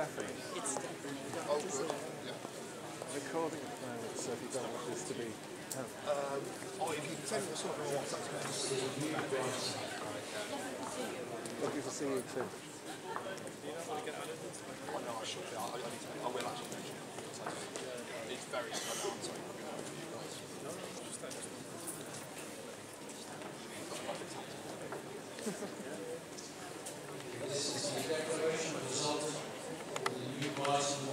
It's definitely Oh, good. Yeah. recording at the moment, so if you don't want this to be um, Um, oh, if you send WhatsApp, please. lucky to see you too. Oh, no, I should. I, I need to. I will actually mention it. It's very. Know, I'm sorry. This is the declaration